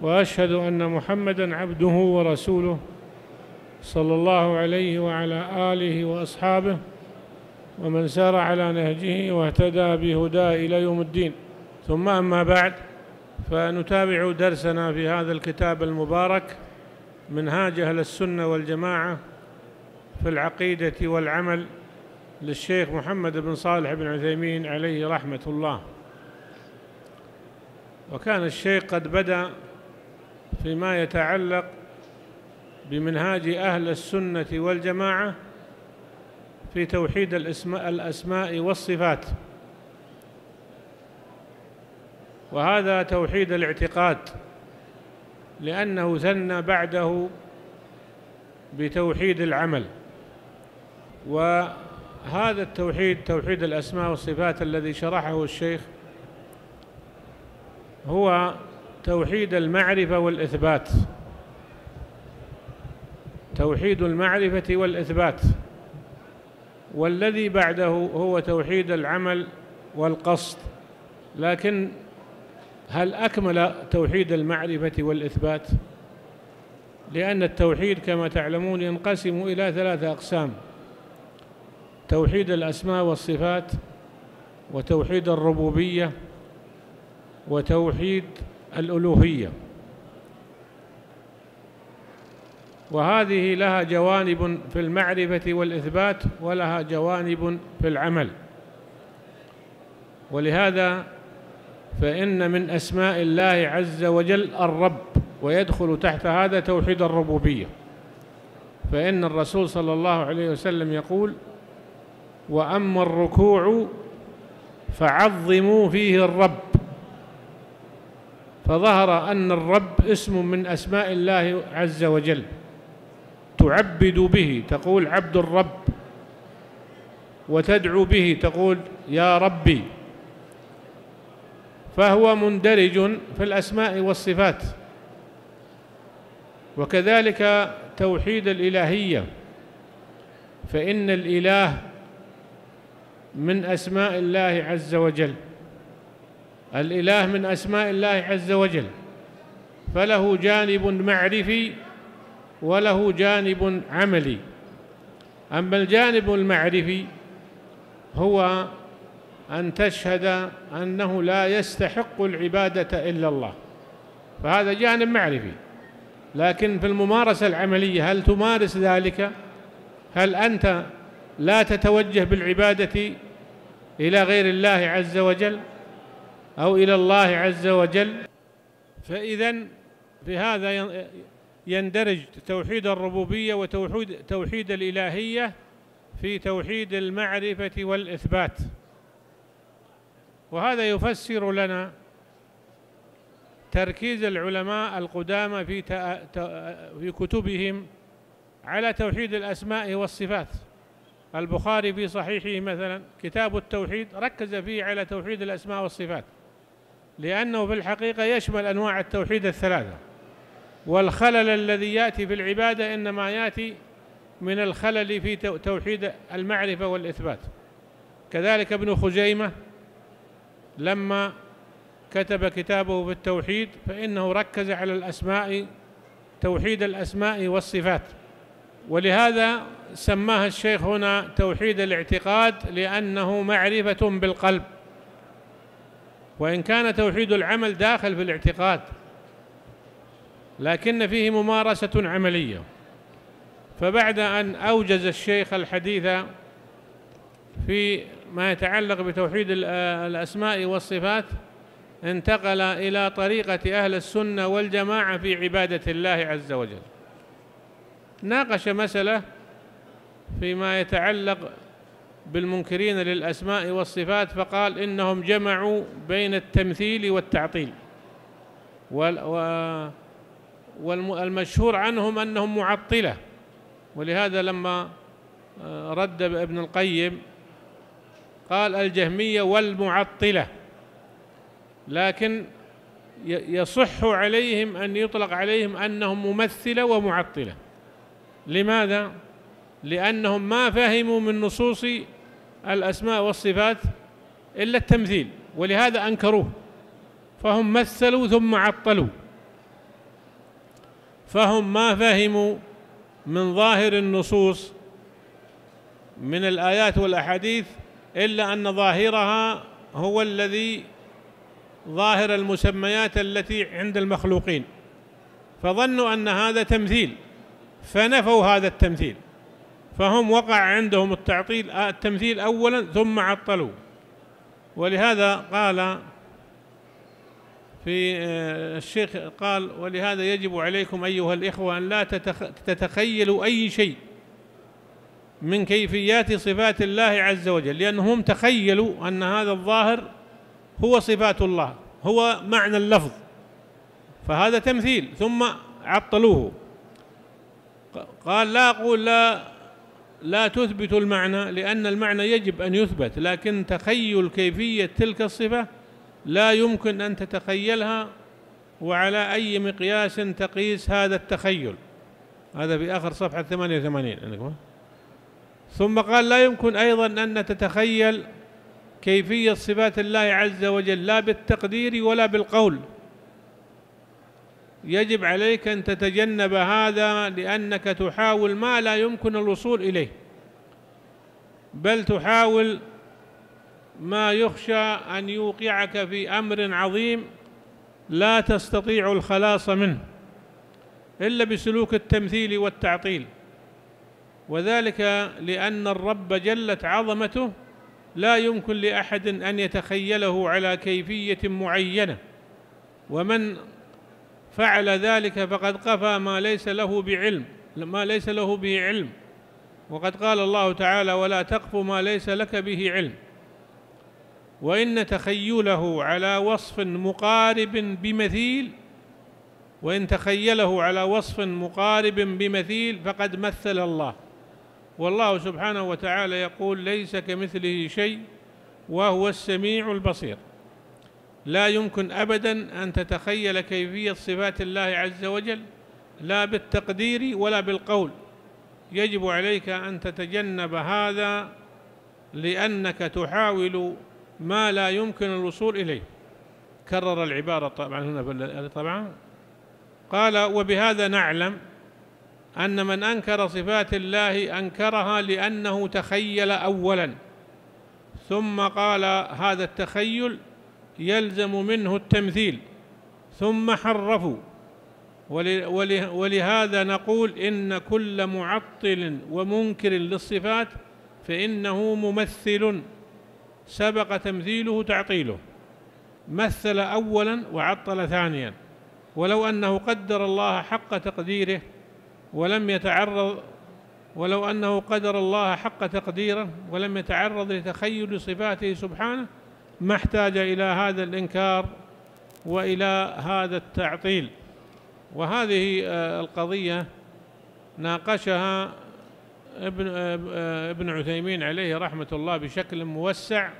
وأشهد أن محمدا عبده ورسوله صلى الله عليه وعلى آله وأصحابه ومن سار على نهجه واهتدى بهداه إلى يوم الدين. ثم أما بعد فنتابع درسنا في هذا الكتاب المبارك منهاج أهل السنة والجماعة في العقيدة والعمل للشيخ محمد بن صالح بن عثيمين عليه رحمة الله. وكان الشيخ قد بدأ فيما يتعلق بمنهاج أهل السنة والجماعة في توحيد الأسماء, الأسماء والصفات. وهذا توحيد الاعتقاد لأنه ثنى بعده بتوحيد العمل. وهذا التوحيد توحيد الأسماء والصفات الذي شرحه الشيخ هو توحيد المعرفة والإثبات. توحيد المعرفة والإثبات. والذي بعده هو توحيد العمل والقصد. لكن هل أكمل توحيد المعرفة والإثبات؟ لأن التوحيد كما تعلمون ينقسم إلى ثلاثة أقسام. توحيد الأسماء والصفات وتوحيد الربوبية وتوحيد الألوهية. وهذه لها جوانب في المعرفة والإثبات ولها جوانب في العمل. ولهذا فإن من أسماء الله عز وجل الرب ويدخل تحت هذا توحيد الربوبية. فإن الرسول صلى الله عليه وسلم يقول وأما الركوع فعظموا فيه الرب فظهر أن الرب اسم من أسماء الله عز وجل تعبد به تقول عبد الرب وتدعو به تقول يا ربي. فهو مندرج في الأسماء والصفات. وكذلك توحيد الإلهية فإن الإله من أسماء الله عز وجل. الإله من أسماء الله عز وجل فله جانب معرفي وله جانب عملي أما الجانب المعرفي هو أن تشهد أنه لا يستحق العبادة إلا الله فهذا جانب معرفي لكن في الممارسة العملية هل تمارس ذلك؟ هل أنت لا تتوجه بالعبادة إلى غير الله عز وجل؟ أو إلى الله عز وجل. فإذا في هذا يندرج توحيد الربوبية وتوحيد توحيد الإلهية في توحيد المعرفة والإثبات. وهذا يفسر لنا تركيز العلماء القدامى في في كتبهم على توحيد الأسماء والصفات. البخاري في صحيحه مثلا كتاب التوحيد ركز فيه على توحيد الأسماء والصفات. لأنه في الحقيقة يشمل أنواع التوحيد الثلاثة. والخلل الذي يأتي في العبادة إنما يأتي من الخلل في توحيد المعرفة والإثبات. كذلك ابن خزيمة لما كتب كتابه في التوحيد فإنه ركز على الأسماء توحيد الأسماء والصفات. ولهذا سماها الشيخ هنا توحيد الاعتقاد لأنه معرفة بالقلب. وإن كان توحيد العمل داخل في الاعتقاد لكن فيه ممارسة عملية. فبعد أن أوجز الشيخ الحديث في ما يتعلق بتوحيد الأسماء والصفات انتقل إلى طريقة أهل السنة والجماعة في عبادة الله عز وجل. ناقش مسألة فيما يتعلق بالمنكرين للأسماء والصفات فقال إنهم جمعوا بين التمثيل والتعطيل. والمشهور عنهم أنهم معطلة. ولهذا لما آه، رد ابن القيم قال الجهمية والمعطلة. لكن يصح عليهم أن يطلق عليهم أنهم ممثلة ومعطلة. لماذا؟ لأنهم ما فهموا من نصوص الأسماء والصفات إلا التمثيل ولهذا أنكروه فهم مثلوا ثم عطلوا. فهم ما فهموا من ظاهر النصوص من الآيات والأحاديث إلا أن ظاهرها هو الذي ظاهر المسميات التي عند المخلوقين. فظنوا أن هذا تمثيل فنفوا هذا التمثيل. فهم وقع عندهم التعطيل التمثيل أولا ثم عطلوا. ولهذا قال في آه، الشيخ قال ولهذا يجب عليكم أيها الإخوة أن لا تتخيلوا أي شيء من كيفيات صفات الله عز وجل لأنهم تخيلوا أن هذا الظاهر هو صفات الله هو معنى اللفظ. فهذا تمثيل ثم عطلوه. قال لا أقول لا لا تثبت المعنى لأن المعنى يجب أن يثبت لكن تخيل كيفية تلك الصفة لا يمكن أن تتخيلها وعلى أي مقياس تقيس هذا التخيل. هذا في آخر صفحة 88 ثم قال لا يمكن أيضا أن تتخيل كيفية صفات الله عز وجل لا بالتقدير ولا بالقول. يجب عليك أن تتجنب هذا لأنك تحاول ما لا يمكن الوصول إليه بل تحاول ما يخشى أن يوقعك في أمر عظيم لا تستطيع الخلاص منه إلا بسلوك التمثيل والتعطيل. وذلك لأن الرب جلت عظمته لا يمكن لأحد أن يتخيله على كيفية معينة. ومن فعل ذلك فقد قفى ما ليس له بعلم ما ليس له به علم. وقد قال الله تعالى ولا تقف ما ليس لك به علم. وإن تخيله على وصف مقارب بمثيل وإن تخيله على وصف مقارب بمثيل فقد مثل الله. والله سبحانه وتعالى يقول ليس كمثله شيء وهو السميع البصير. لا يمكن ابدا أن تتخيل كيفية صفات الله عز وجل لا بالتقدير ولا بالقول. يجب عليك أن تتجنب هذا لأنك تحاول ما لا يمكن الوصول إليه. كرر العبارة طبعا هنا طبعا قال وبهذا نعلم أن من أنكر صفات الله أنكرها لأنه تخيل اولا. ثم قال هذا التخيل يلزم منه التمثيل ثم حرفوا. ولهذا نقول إن كل معطل ومنكر للصفات فإنه ممثل. سبق تمثيله تعطيله. مثل اولا وعطل ثانيا. ولو أنه قدر الله حق تقديره ولم يتعرض ولو أنه قدر الله حق تقديره ولم يتعرض لتخيل صفاته سبحانه ما احتاج إلى هذا الإنكار وإلى هذا التعطيل. وهذه آه، القضية ناقشها ابن آه، ابن عثيمين عليه رحمة الله بشكل موسع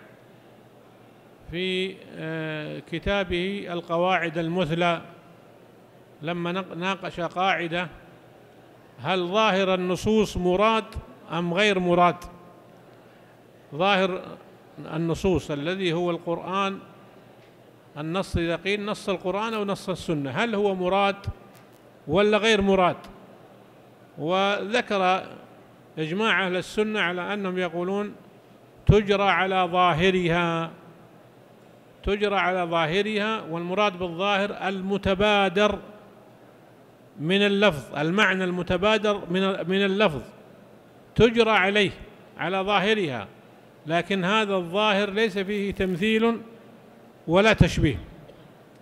في آه، كتابه القواعد المثلى. لما ناقش قاعدة هل ظاهر النصوص مراد أم غير مراد؟ ظاهر النصوص الذي هو القرآن النص إذا قيل نص القرآن أو نص السنة هل هو مراد ولا غير مراد؟ وذكر إجماع أهل السنة على أنهم يقولون تجرى على ظاهرها تجرى على ظاهرها والمراد بالظاهر المتبادر من اللفظ المعنى المتبادر من من اللفظ تجرى عليه على ظاهرها. لكن هذا الظاهر ليس فيه تمثيل ولا تشبيه.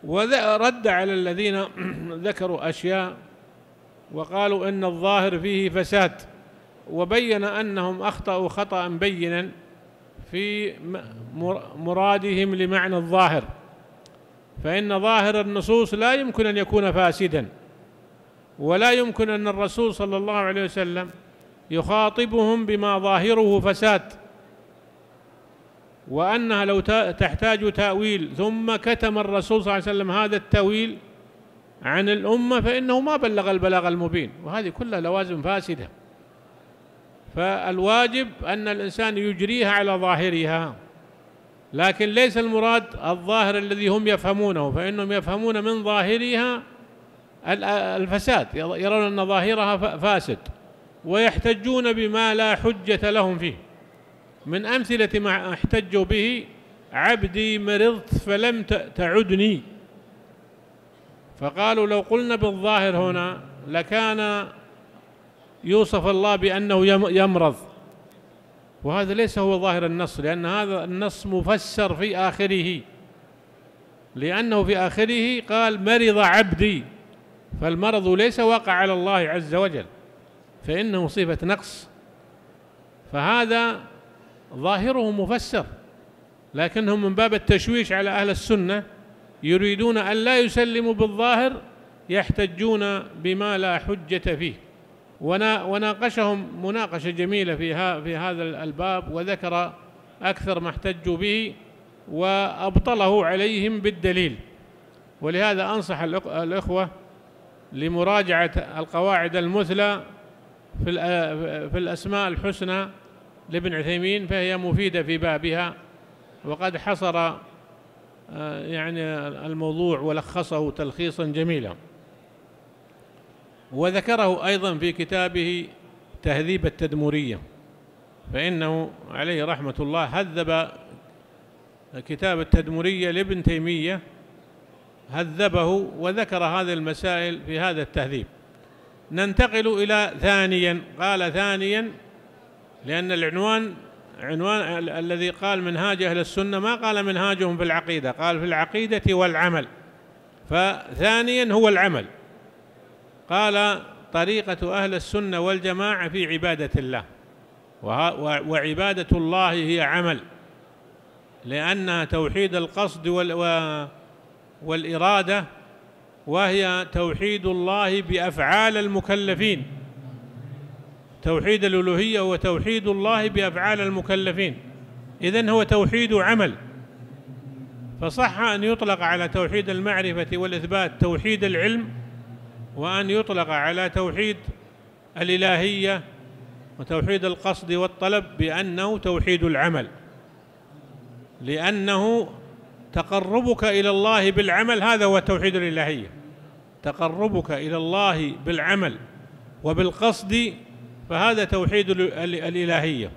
ورد على الذين ذكروا أشياء وقالوا إن الظاهر فيه فساد وبين أنهم أخطأوا خطأ بينا في مرادهم لمعنى الظاهر. فإن ظاهر النصوص لا يمكن أن يكون فاسدا ولا يمكن أن الرسول صلى الله عليه وسلم يخاطبهم بما ظاهره فساد. وأنها لو تحتاج تأويل. ثم كتم الرسول صلى الله عليه وسلم هذا التأويل عن الأمة فإنه ما بلغ البلاغ المبين. وهذه كلها لوازم فاسدة. فالواجب أن الإنسان يجريها على ظاهرها. لكن ليس المراد الظاهر الذي هم يفهمونه فإنهم يفهمون من ظاهرها الفساد. يرون أن ظاهرها فاسد. ويحتجون بما لا حجة لهم فيه. من أمثلة ما احتجوا به عبدي مرضت فلم تعدني. فقالوا لو قلنا بالظاهر هنا لكان يوصف الله بأنه يمرض. وهذا ليس هو ظاهر النص لأن هذا النص مفسر في آخره. لأنه في آخره قال مرض عبدي فالمرض ليس واقع على الله عز وجل فإنه صفة نقص. فهذا ظاهره مفسر لكنهم من باب التشويش على أهل السنة يريدون أن لا يسلموا بالظاهر يحتجون بما لا حجة فيه. وناقشهم مناقشة جميلة في, في هذا الباب وذكر أكثر ما احتجوا به وأبطله عليهم بالدليل. ولهذا أنصح الإخوة لمراجعة القواعد المثلى في الأسماء الحسنى لابن عثيمين فهي مفيدة في بابها وقد حصر آه، يعني الموضوع ولخصه تلخيصا جميلا. وذكره أيضا في كتابه تهذيب التدمرية فإنه عليه رحمة الله هذب كتاب التدمرية لابن تيمية هذبه وذكر هذه المسائل في هذا التهذيب. ننتقل إلى ثانيا قال ثانيا لأن العنوان عنوان الذي قال منهاج أهل السنة ما قال منهاجهم في العقيدة قال في العقيدة والعمل. فثانيا هو العمل. قال طريقة أهل السنة والجماعة في عبادة الله. وعبادة الله هي عمل. لأنها توحيد القصد والإرادة وهي توحيد الله بأفعال المكلفين. توحيد الألوهية هو توحيد الله بأفعال المكلفين. إذن هو توحيد عمل. فصح أن يطلق على توحيد المعرفة والإثبات توحيد العلم وأن يطلق على توحيد الإلهية وتوحيد القصد والطلب بأنه توحيد العمل. لأنه تقربك إلى الله بالعمل هذا هو توحيد الإلهية. تقربك إلى الله بالعمل وبالقصد فهذا توحيد الإلهية.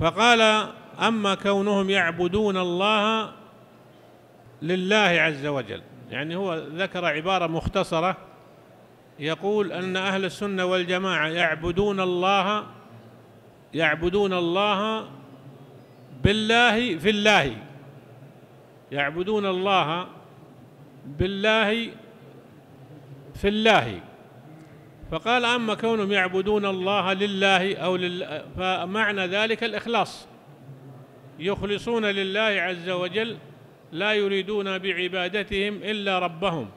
فقال أما كونهم يعبدون الله لله عز وجل يعني هو ذكر عبارة مختصرة يقول أن أهل السنة والجماعة يعبدون الله يعبدون الله بالله في الله. يعبدون الله بالله في الله. فقال أما كونهم يعبدون الله لله أو لله فمعنى ذلك الإخلاص. يخلصون لله عز وجل لا يريدون بعبادتهم إلا ربهم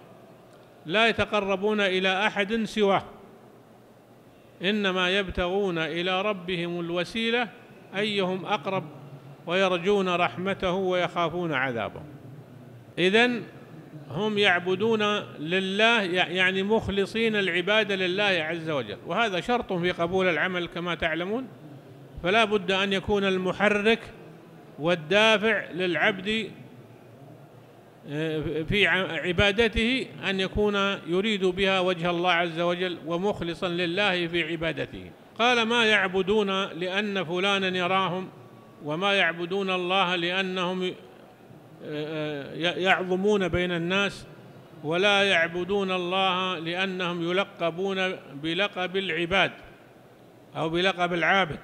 لا يتقربون إلى أحد سواه. إنما يبتغون إلى ربهم الوسيلة أيهم أقرب ويرجون رحمته ويخافون عذابه. إذن هم يعبدون لله يعني مخلصين العبادة لله عز وجل. وهذا شرط في قبول العمل كما تعلمون. فلا بد أن يكون المحرك والدافع للعبد آه، في عبادته أن يكون يريد بها وجه الله عز وجل ومخلصا لله في عبادته. قال ما يعبدون لأن فلانا يراهم وما يعبدون الله لأنهم يعظمون بين الناس ولا يعبدون الله لأنهم يلقبون بلقب العباد أو بلقب العابد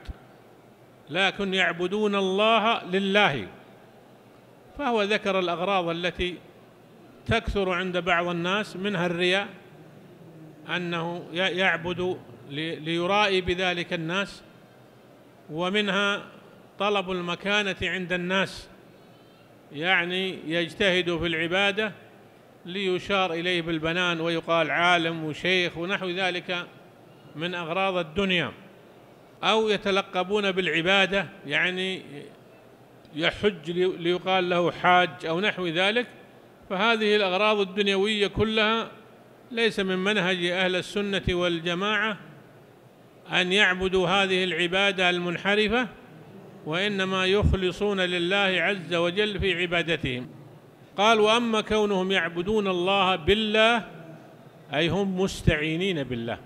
لكن يعبدون الله لله. فهو ذكر الأغراض التي تكثر عند بعض الناس منها الرياء أنه يعبد ليرائي بذلك الناس ومنها طلب المكانة عند الناس. يعني يجتهد في العبادة ليشار إليه بالبنان ويقال عالم وشيخ ونحو ذلك من أغراض الدنيا. أو يتلقبون بالعبادة يعني يحج ليقال له حاج أو نحو ذلك. فهذه الأغراض الدنيوية كلها ليس من منهج أهل السنة والجماعة أن يعبدوا هذه العبادة المنحرفة وإنما يخلصون لله عز وجل في عبادتهم. قال وأما كونهم يعبدون الله بالله أي هم مستعينين بالله.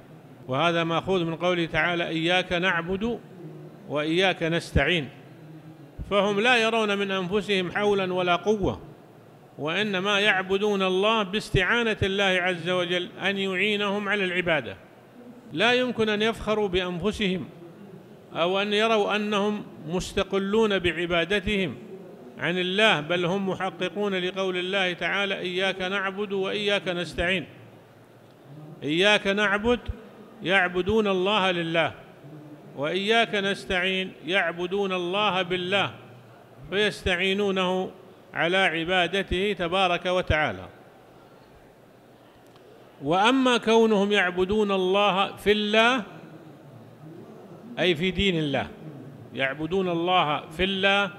وهذا مأخوذ من قوله تعالى إياك نعبد وإياك نستعين. فهم لا يرون من أنفسهم حولا ولا قوة وإنما يعبدون الله باستعانة الله عز وجل أن يعينهم على العبادة. لا يمكن أن يفخروا بأنفسهم أو أن يروا أنهم مستقلون بعبادتهم عن الله بل هم محققون لقول الله تعالى إياك نعبد وإياك نستعين. إياك نعبد يعبدون الله لله وإياك نستعين يعبدون الله بالله فيستعينونه على عبادته تبارك وتعالى. وأما كونهم يعبدون الله في الله أي في دين الله. يعبدون الله في الله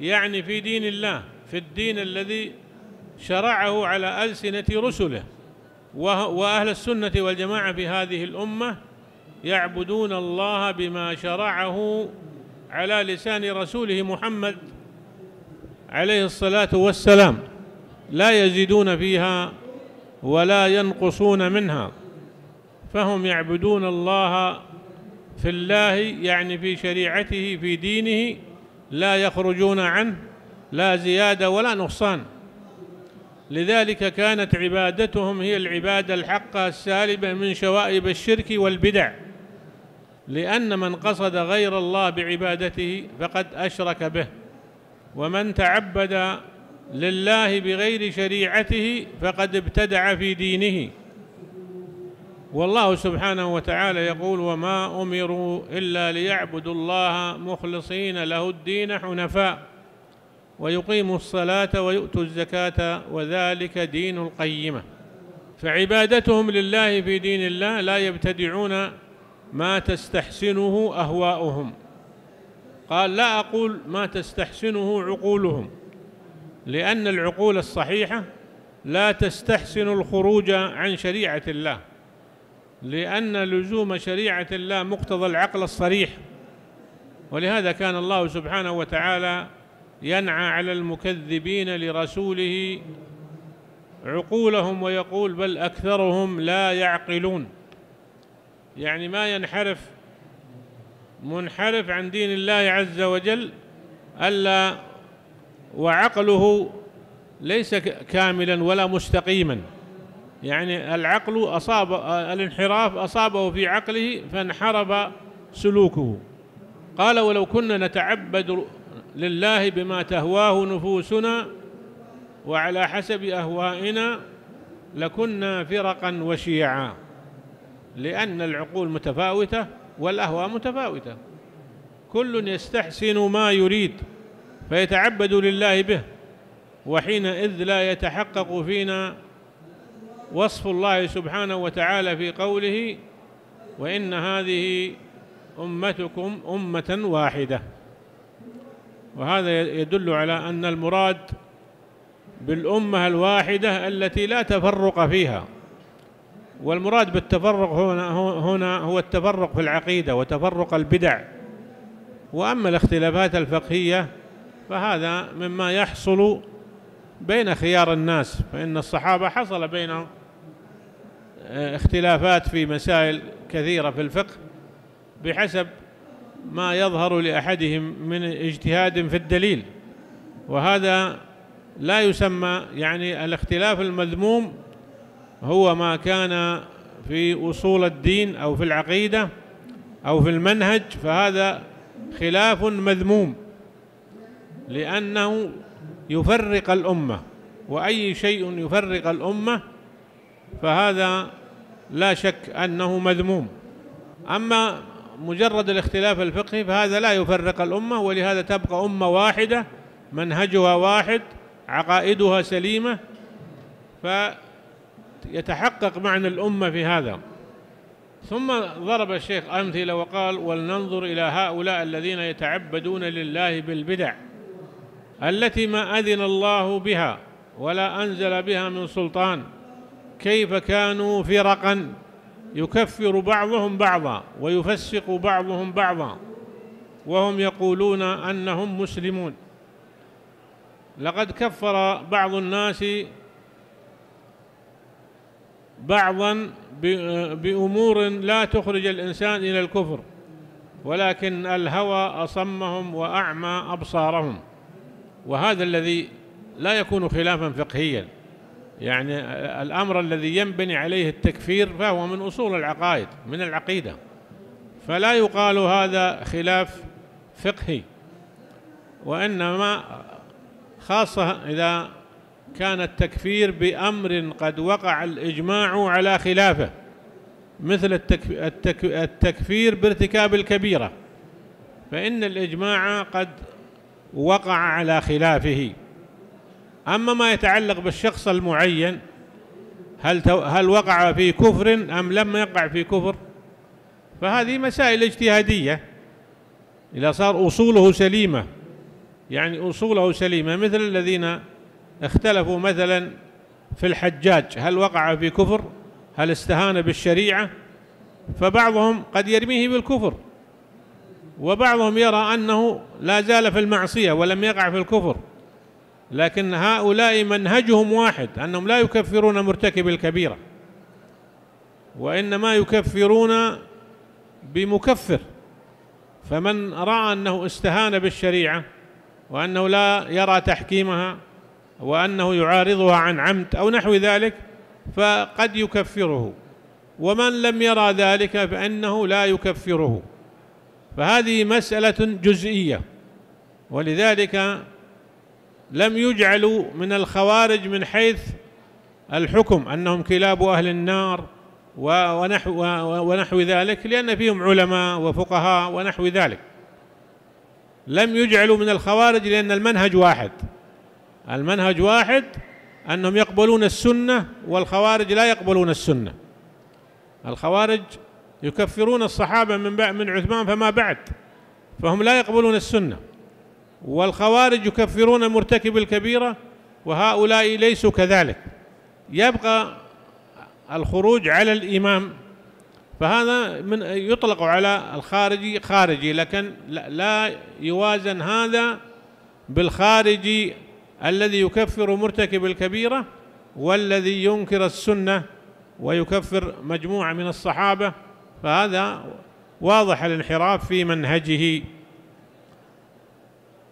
يعني في دين الله في الدين الذي شرعه على ألسنة رسله. وأهل السنة والجماعة في هذه الأمة يعبدون الله بما شرعه على لسان رسوله محمد عليه الصلاة والسلام. لا يزيدون فيها ولا ينقصون منها. فهم يعبدون الله في الله يعني في شريعته في دينه لا يخرجون عنه لا زيادة ولا نقصان. لذلك كانت عبادتهم هي العبادة الحقه السالبة من شوائب الشرك والبدع. لأن من قصد غير الله بعبادته فقد أشرك به. ومن تعبد لله بغير شريعته فقد ابتدع في دينه. والله سبحانه وتعالى يقول وما أمروا إلا ليعبدوا الله مخلصين له الدين حنفاء ويقيموا الصلاة ويؤتوا الزكاة وذلك دين القيمة. فعبادتهم لله في دين الله لا يبتدعون ما تستحسنه أهواؤهم. قال لا أقول ما تستحسنه عقولهم لأن العقول الصحيحة لا تستحسن الخروج عن شريعة الله. لأن لزوم شريعة الله مقتضى العقل الصريح. ولهذا كان الله سبحانه وتعالى ينعى على المكذبين لرسوله عقولهم ويقول بل أكثرهم لا يعقلون. يعني ما ينحرف منحرف عن دين الله عز وجل ألا وعقله ليس كاملا ولا مستقيما. يعني العقل أصاب الانحراف أصابه في عقله فانحرف سلوكه. قال ولو كنا نتعبد لله بما تهواه نفوسنا وعلى حسب أهوائنا لكنا فرقا وشيعا لأن العقول متفاوتة والأهواء متفاوتة. كل يستحسن ما يريد فيتعبد لله به وحينئذ لا يتحقق فينا وصف الله سبحانه وتعالى في قوله وإن هذه أمتكم أمة واحدة. وهذا يدل على أن المراد بالأمة الواحدة التي لا تفرق فيها. والمراد بالتفرق هنا هنا هو التفرق في العقيدة وتفرق البدع. وأما الاختلافات الفقهية فهذا مما يحصل بين خيار الناس فإن الصحابة حصل بينهم اختلافات في مسائل كثيرة في الفقه بحسب ما يظهر لأحدهم من اجتهاد في الدليل وهذا لا يسمى يعني الاختلاف المذموم هو ما كان في أصول الدين أو في العقيدة أو في المنهج فهذا خلاف مذموم لأنه يفرق الأمة وأي شيء يفرق الأمة فهذا لا شك أنه مذموم. أما مجرد الاختلاف الفقهي فهذا لا يفرق الأمة ولهذا تبقى أمة واحدة منهجها واحد عقائدها سليمة يتحقق معنى الأمة في هذا. ثم ضرب الشيخ أمثلة وقال ولننظر إلى هؤلاء الذين يتعبدون لله بالبدع التي ما أذن الله بها ولا أنزل بها من سلطان كيف كانوا فرقا؟ يكفر بعضهم بعضا ويفسق بعضهم بعضا وهم يقولون أنهم مسلمون. لقد كفر بعض الناس بعضا بأمور لا تخرج الإنسان إلى الكفر ولكن الهوى أصمهم وأعمى أبصارهم وهذا الذي لا يكون خلافا فقهيا. يعني الأمر الذي ينبني عليه التكفير فهو من أصول العقائد من العقيدة. فلا يقال هذا خلاف فقهي وإنما خاصة إذا كان التكفير بأمر قد وقع الإجماع على خلافه مثل التكفير بارتكاب الكبيرة. فإن الإجماع قد وقع على خلافه. أما ما يتعلق بالشخص المعين هل هل وقع في كفر أم لم يقع في كفر؟ فهذه مسائل اجتهادية. إذا صار أصوله سليمة يعني أصوله سليمة مثل الذين اختلفوا مثلا في الحجاج هل وقع في كفر؟ هل استهان بالشريعة؟ فبعضهم قد يرميه بالكفر. وبعضهم يرى أنه لا زال في المعصية ولم يقع في الكفر. لكن هؤلاء منهجهم واحد أنهم لا يكفرون مرتكب الكبيرة وإنما يكفرون بمكفر فمن رأى أنه استهان بالشريعة وأنه لا يرى تحكيمها وأنه يعارضها عن عمد أو نحو ذلك فقد يكفره ومن لم يرى ذلك فإنه لا يكفره. فهذه مسألة جزئية ولذلك لم يجعلوا من الخوارج من حيث الحكم أنهم كلاب أهل النار ونحو, ونحو ذلك لأن فيهم علماء وفقهاء ونحو ذلك. لم يجعلوا من الخوارج لأن المنهج واحد. المنهج واحد أنهم يقبلون السنة والخوارج لا يقبلون السنة. الخوارج يكفرون الصحابة من من عثمان فما بعد فهم لا يقبلون السنة. والخوارج يكفرون مرتكب الكبيرة وهؤلاء ليسوا كذلك. يبقى الخروج على الإمام فهذا من يطلق على الخارجي خارجي لكن لا يوازن هذا بالخارجي الذي يكفر مرتكب الكبيرة والذي ينكر السنة ويكفر مجموعة من الصحابة. فهذا واضح الانحراف في منهجه.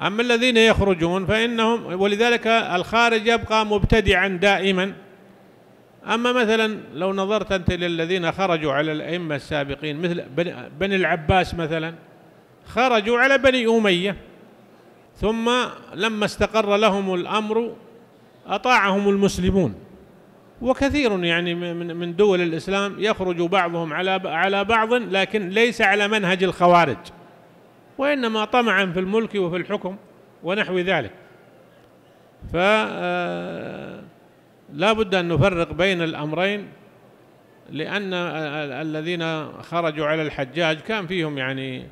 أما الذين يخرجون فإنهم ولذلك الخارج يبقى مبتدعا دائما. أما مثلا لو نظرت أنت للذين خرجوا على الأئمة السابقين مثل بني العباس مثلا خرجوا على بني أمية ثم لما استقر لهم الأمر أطاعهم المسلمون. وكثير يعني من دول الإسلام يخرج بعضهم على على بعض لكن ليس على منهج الخوارج. وإنما طمعا في الملك وفي الحكم ونحو ذلك. فلا آه، بد أن نفرق بين الأمرين لأن الذين خرجوا على الحجاج كان فيهم يعني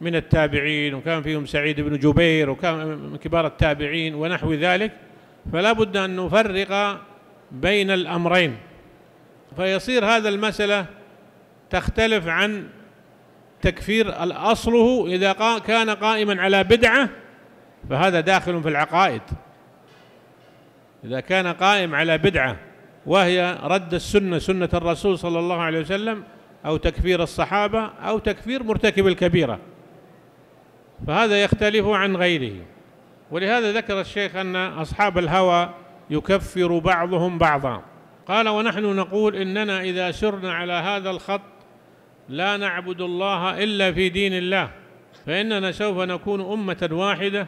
من التابعين وكان فيهم سعيد بن جبير وكان من كبار التابعين ونحو ذلك. فلا بد أن نفرق بين الأمرين. فيصير هذا المسألة تختلف عن تكفير أصله إذا كان قائما على بدعة فهذا داخل في العقائد. إذا كان قائم على بدعة وهي رد السنة سنة الرسول صلى الله عليه وسلم أو تكفير الصحابة أو تكفير مرتكب الكبيرة. فهذا يختلف عن غيره. ولهذا ذكر الشيخ أن أصحاب الهوى يكفر بعضهم بعضا. قال ونحن نقول إننا إذا سرنا على هذا الخط لا نعبد الله إلا في دين الله. فإننا سوف نكون أمة واحدة.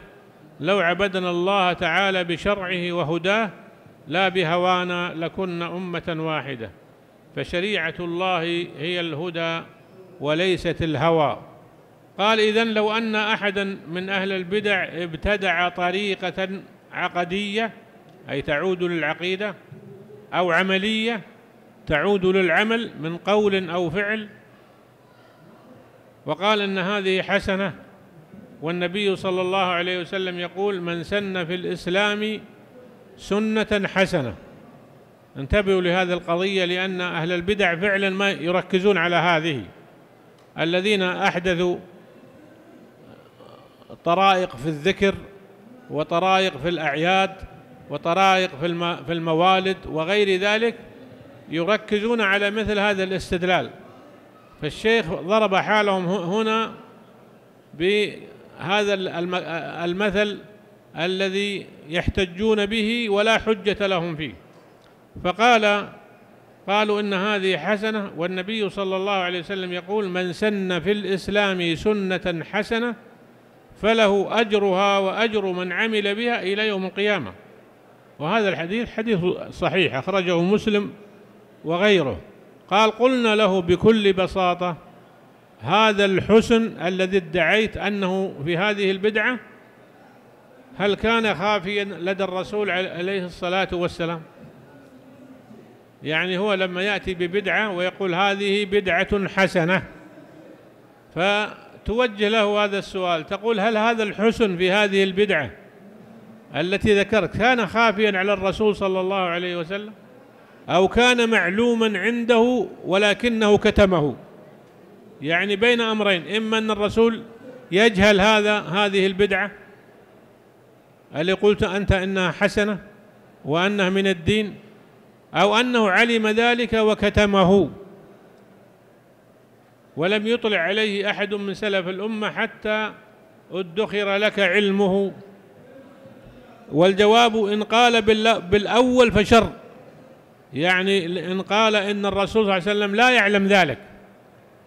لو عبدنا الله تعالى بشرعه وهداه لا بهوانا لكنا أمة واحدة. فشريعة الله هي الهدى وليست الهوى. قال إذن لو أن أحدا من أهل البدع ابتدع طريقة عقدية أي تعود للعقيدة أو عملية تعود للعمل من قول أو فعل وقال إن هذه حسنة والنبي صلى الله عليه وسلم يقول من سن في الإسلام سنة حسنة. انتبهوا لهذه القضية لأن أهل البدع فعلا ما يركزون على هذه. الذين أحدثوا طرائق في الذكر وطرائق في الأعياد وطرائق في الموالد وغير ذلك يركزون على مثل هذا الاستدلال. فالشيخ ضرب حالهم هنا بهذا المثل الذي يحتجون به ولا حجة لهم فيه. فقال قالوا إن هذه حسنة والنبي صلى الله عليه وسلم يقول من سن في الإسلام سنة حسنة فله أجرها وأجر من عمل بها إلى يوم القيامة. وهذا الحديث حديث صحيح أخرجه مسلم وغيره. قال قلنا له بكل بساطة هذا الحسن الذي ادعيت أنه في هذه البدعة هل كان خافيا لدى الرسول عليه الصلاة والسلام؟ يعني هو لما يأتي ببدعة ويقول هذه بدعة حسنة فتوجه له هذا السؤال تقول هل هذا الحسن في هذه البدعة التي ذكرت كان خافيا على الرسول صلى الله عليه وسلم؟ أو كان معلوما عنده ولكنه كتمه. يعني بين أمرين إما أن الرسول يجهل هذا هذه البدعة اللي قلت أنت إنها حسنة وأنها من الدين أو أنه علم ذلك وكتمه. ولم يطلع عليه أحد من سلف الأمة حتى ادخر لك علمه. والجواب إن قال بالأول فشر. يعني إن قال إن الرسول صلى الله عليه وسلم لا يعلم ذلك.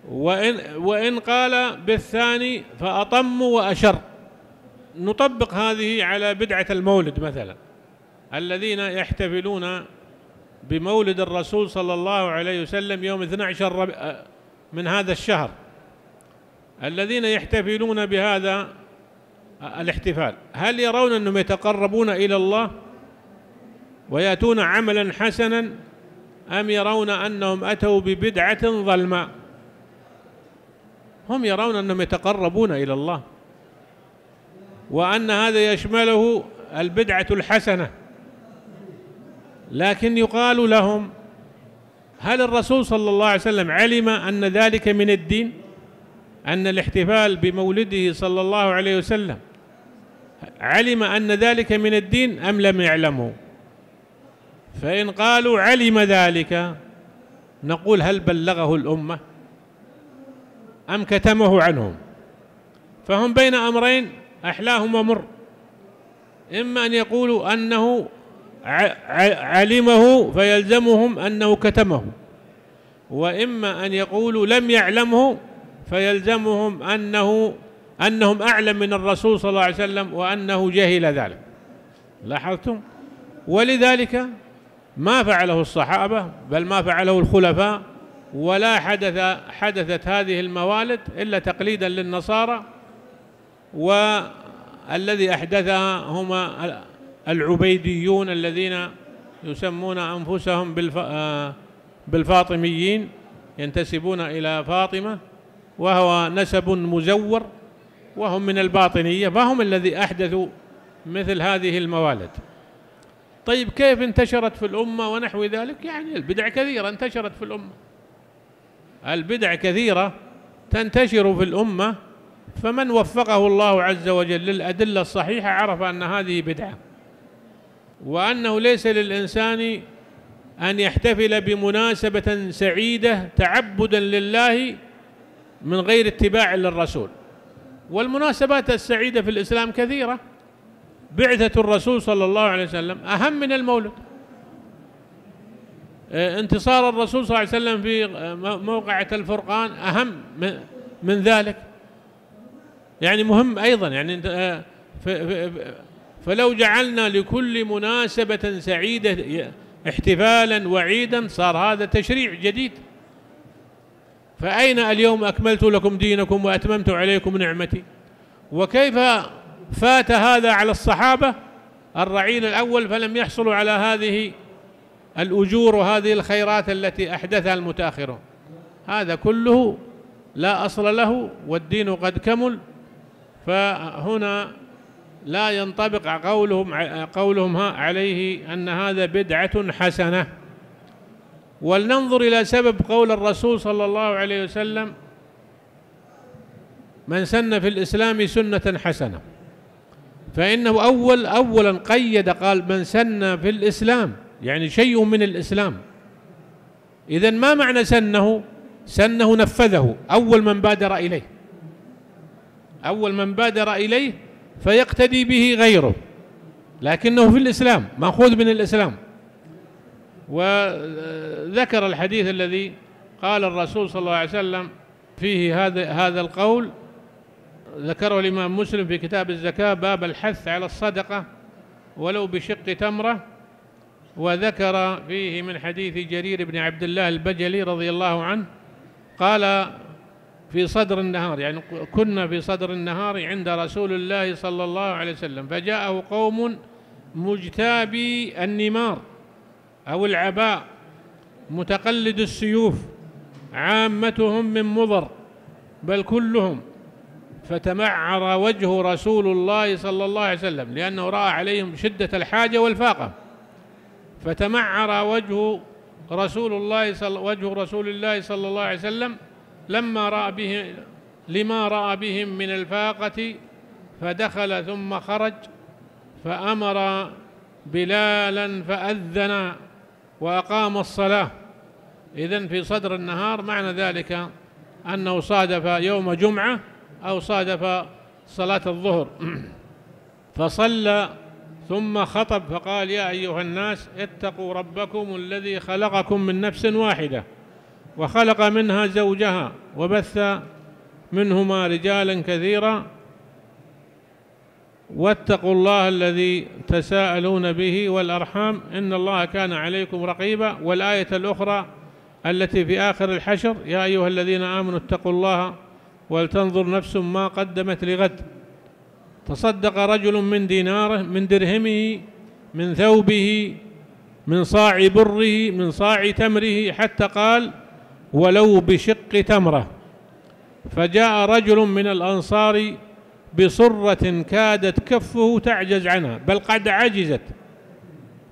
وإن, وإن قال بالثاني فأطم وأشر. نطبق هذه على بدعة المولد مثلا. الذين يحتفلون بمولد الرسول صلى الله عليه وسلم يوم 12 من هذا الشهر. الذين يحتفلون بهذا الاحتفال. هل يرون أنهم يتقربون إلى الله؟ ويأتون عملا حسنا أم يرون أنهم أتوا ببدعة ظلماء هم يرون أنهم يتقربون إلى الله وأن هذا يشمله البدعة الحسنة. لكن يقال لهم هل الرسول صلى الله عليه وسلم علم أن ذلك من الدين؟ أن الاحتفال بمولده صلى الله عليه وسلم علم أن ذلك من الدين أم لم يعلمه؟ فإن قالوا علم ذلك نقول هل بلغه الأمة؟ أم كتمه عنهم؟ فهم بين أمرين أحلاهما مر إما أن يقولوا أنه علمه فيلزمهم أنه كتمه. وإما أن يقولوا لم يعلمه فيلزمهم أنه أنهم أعلم من الرسول صلى الله عليه وسلم وأنه جهل ذلك. لاحظتم؟ ولذلك ما فعله الصحابة بل ما فعله الخلفاء ولا حدث حدثت هذه الموالد إلا تقليدا للنصارى والذي أحدثها هما العبيديون الذين يسمون أنفسهم بالفاطميين ينتسبون إلى فاطمة وهو نسب مزور وهم من الباطنية فهم الذي أحدثوا مثل هذه الموالد. طيب كيف انتشرت في الأمة ونحو ذلك؟ يعني البدع كثيرة انتشرت في الأمة. البدع كثيرة تنتشر في الأمة فمن وفقه الله عز وجل للأدلة الصحيحة عرف أن هذه بدعة. وأنه ليس للإنسان أن يحتفل بمناسبة سعيدة تعبدا لله من غير اتباع للرسول. والمناسبات السعيدة في الإسلام كثيرة. بعثة الرسول صلى الله عليه وسلم أهم من المولد. آه، انتصار الرسول صلى الله عليه وسلم في موقعة الفرقان أهم من ذلك. يعني مهم أيضا يعني آه، فلو جعلنا لكل مناسبة سعيدة احتفالا وعيدا صار هذا تشريع جديد. فأين اليوم أكملت لكم دينكم وأتممت عليكم نعمتي؟ وكيف فات هذا على الصحابة الرعيل الأول فلم يحصلوا على هذه الأجور وهذه الخيرات التي أحدثها المتأخرون. هذا كله لا أصل له والدين قد كمل. فهنا لا ينطبق قولهم قولهم عليه أن هذا بدعة حسنة. ولننظر إلى سبب قول الرسول صلى الله عليه وسلم من سن في الإسلام سنة حسنة. فإنه أول أولا قيد قال من سن في الإسلام يعني شيء من الإسلام. إذا ما معنى سنه؟ سنه نفذه أول من بادر إليه. أول من بادر إليه فيقتدي به غيره لكنه في الإسلام مأخوذ من الإسلام. وذكر الحديث الذي قال الرسول صلى الله عليه وسلم فيه هذا هذا القول ذكره الإمام مسلم في كتاب الزكاة باب الحث على الصدقة ولو بشق تمرة. وذكر فيه من حديث جرير بن عبد الله البجلي رضي الله عنه قال في صدر النهار يعني كنا في صدر النهار عند رسول الله صلى الله عليه وسلم فجاءه قوم مجتابي النمار أو العباء متقلد السيوف عامتهم من مضر بل كلهم فتمعر وجه رسول الله صلى الله عليه وسلم لأنه رأى عليهم شدة الحاجة والفاقة. فتمعر وجه رسول الله صل وجه رسول الله صلى الله عليه وسلم لما رأى به لما رأى بهم من الفاقة فدخل ثم خرج فأمر بلالا فأذن وأقام الصلاة. إذن في صدر النهار معنى ذلك أنه صادف يوم جمعة أو صادف صلاة الظهر. فصلى ثم خطب فقال يا أيها الناس اتقوا ربكم الذي خلقكم من نفس واحدة وخلق منها زوجها وبث منهما رجالا كثيرا واتقوا الله الذي تساءلون به والأرحام إن الله كان عليكم رقيبا. والآية الأخرى التي في آخر الحشر يا أيها الذين آمنوا اتقوا الله ولتنظر نفس ما قدمت لغد. تصدق رجل من ديناره من درهمه من ثوبه من صاع بره من صاع تمره حتى قال ولو بشق تمره. فجاء رجل من الأنصار بصرة كادت كفه تعجز عنها بل قد عجزت.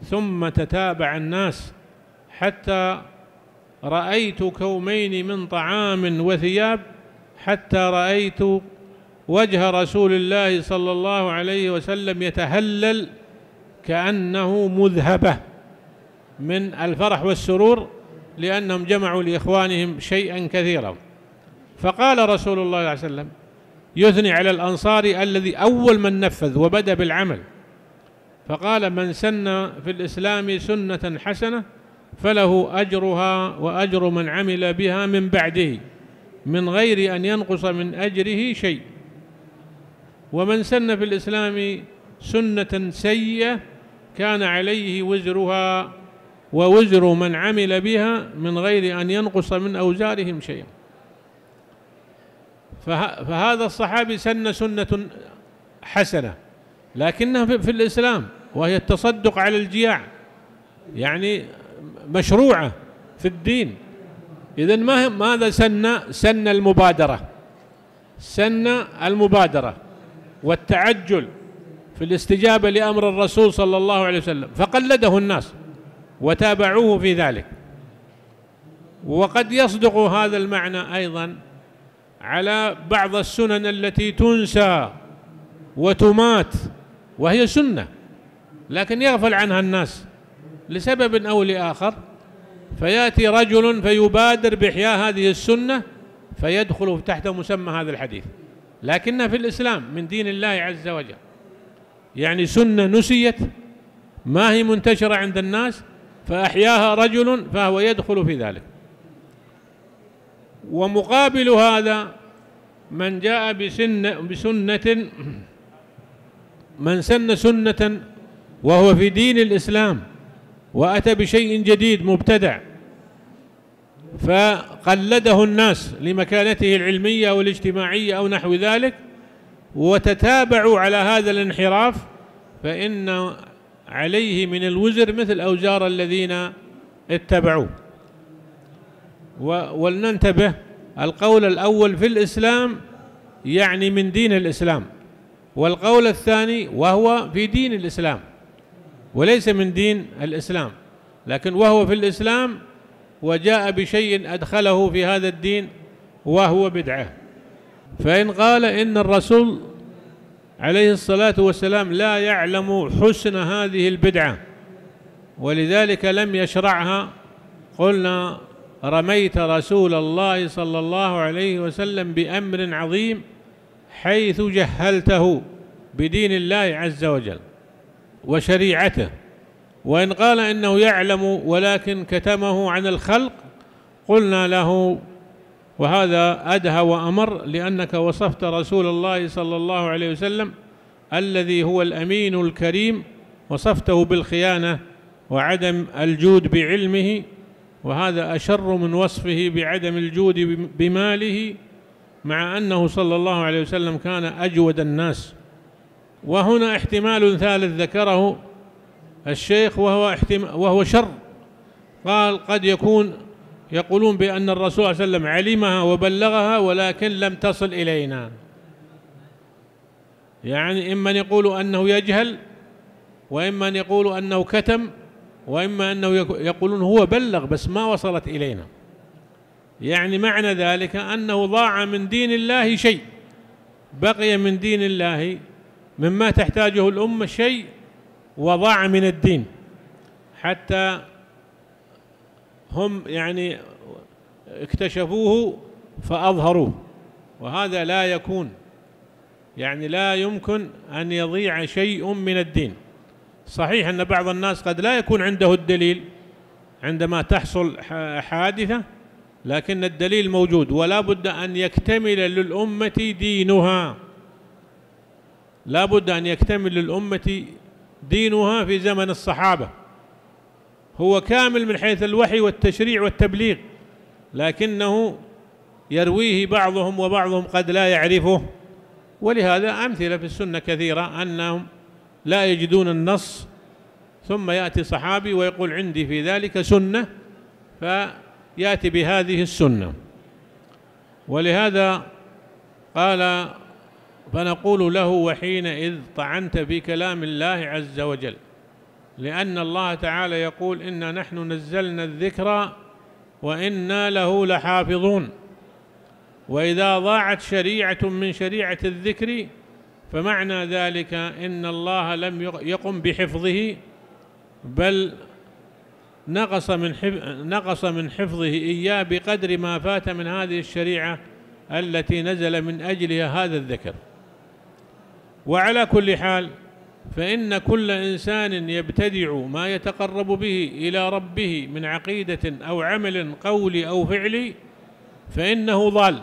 ثم تتابع الناس حتى رأيت كومين من طعام وثياب حتى رأيت وجه رسول الله صلى الله عليه وسلم يتهلل كأنه مذهبة من الفرح والسرور لأنهم جمعوا لإخوانهم شيئا كثيرا. فقال رسول الله صلى الله عليه وسلم يثني على الأنصاري الذي أول من نفذ وبدأ بالعمل. فقال من سن في الإسلام سنة حسنة فله أجرها وأجر من عمل بها من بعده. من غير أن ينقص من أجره شيء. ومن سن في الإسلام سنة سيئة كان عليه وزرها ووزر من عمل بها من غير أن ينقص من أوزارهم شيئا. فهذا الصحابي سن سنة حسنة لكنها في الإسلام وهي التصدق على الجياع يعني مشروعة في الدين. إذا ما ماذا سن سن المبادرة؟ سن المبادرة والتعجل في الاستجابة لأمر الرسول صلى الله عليه وسلم فقلده الناس وتابعوه في ذلك. وقد يصدق هذا المعنى أيضا على بعض السنن التي تنسى وتمات وهي سنة لكن يغفل عنها الناس لسبب أو لآخر. فيأتي رجل فيبادر بإحياء هذه السنة فيدخل تحت مسمى هذا الحديث. لكنها في الإسلام من دين الله عز وجل يعني سنة نسيت ما هي منتشرة عند الناس فأحياها رجل فهو يدخل في ذلك. ومقابل هذا من جاء بسنة, بسنة من سن سنة وهو في دين الإسلام وأتى بشيء جديد مبتدع فقلده الناس لمكانته العلمية أو الاجتماعية أو نحو ذلك وتتابعوا على هذا الانحراف فإن عليه من الوزر مثل أوزار الذين اتبعوه. ولننتبه القول الأول في الإسلام يعني من دين الإسلام والقول الثاني وهو في دين الإسلام وليس من دين الإسلام. لكن وهو في الإسلام وجاء بشيء أدخله في هذا الدين وهو بدعة. فإن قال إن الرسول عليه الصلاة والسلام لا يعلم حسن هذه البدعة ولذلك لم يشرعها قلنا رميت رسول الله صلى الله عليه وسلم بأمر عظيم حيث جهلته بدين الله عز وجل وشريعته. وإن قال إنه يعلم ولكن كتمه عن الخلق قلنا له وهذا أدهى وأمر لأنك وصفت رسول الله صلى الله عليه وسلم الذي هو الأمين الكريم وصفته بالخيانة وعدم الجود بعلمه وهذا أشر من وصفه بعدم الجود بماله مع أنه صلى الله عليه وسلم كان أجود الناس. وهنا احتمال ثالث ذكره الشيخ وهو, وهو شر. قال قد يكون يقولون بأن الرسول صلى الله عليه وسلم علمها وبلغها ولكن لم تصل إلينا. يعني إما يقول أنه يجهل وإما يقول أنه كتم وإما أنه يقولون هو بلغ بس ما وصلت إلينا. يعني معنى ذلك أنه ضاع من دين الله شيء. بقي من دين الله مما تحتاجه الأمة شيء وضاع من الدين. حتى هم يعني اكتشفوه فأظهروه. وهذا لا يكون. يعني لا يمكن أن يضيع شيء من الدين. صحيح أن بعض الناس قد لا يكون عنده الدليل عندما تحصل حادثة لكن الدليل موجود ولا بد أن يكتمل للأمة دينها. لا بد أن يكتمل للأمة دينها في زمن الصحابة. هو كامل من حيث الوحي والتشريع والتبليغ لكنه يرويه بعضهم وبعضهم قد لا يعرفه. ولهذا أمثلة في السنة كثيرة أنهم لا يجدون النص ثم يأتي صحابي ويقول عندي في ذلك سنة فيأتي بهذه السنة. ولهذا قال فنقول له وحينئذ طعنت في كلام الله عز وجل لأن الله تعالى يقول إنا نحن نزلنا الذكر وإنا له لحافظون. وإذا ضاعت شريعة من شريعة الذكر فمعنى ذلك إن الله لم يقم بحفظه بل نقص من نقص من حفظه إياه بقدر ما فات من هذه الشريعة التي نزل من أجلها هذا الذكر. وعلى كل حال فإن كل إنسان يبتدع ما يتقرب به إلى ربه من عقيدة أو عمل قولي أو فعلي فإنه ضال.